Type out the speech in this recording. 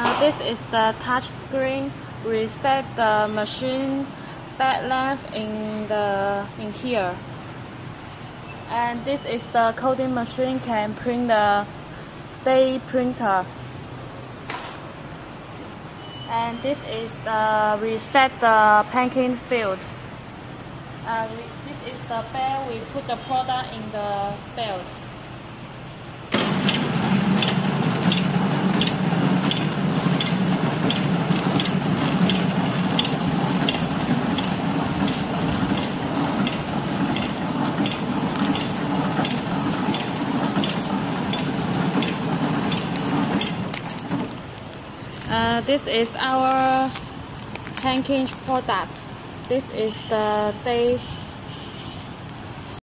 Uh, this is the touch screen. We set the machine length in the in here. And this is the coding machine can print the day printer. And this is the reset the packing field. Uh, this is the belt. We put the product in the belt. Uh, this is our package product. This is the day